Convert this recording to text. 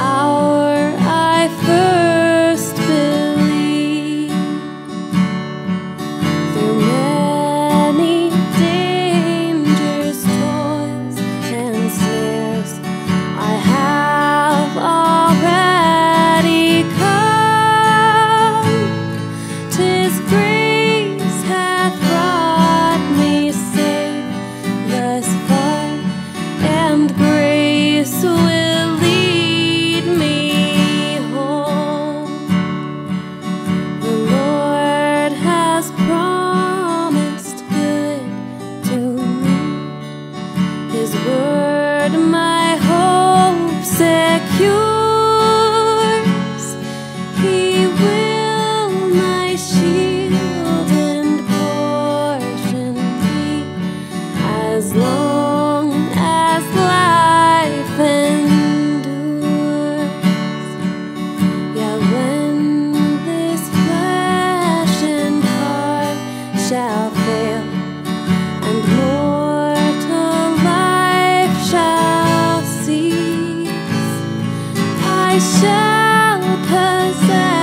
how His word my hope secure. shall possess.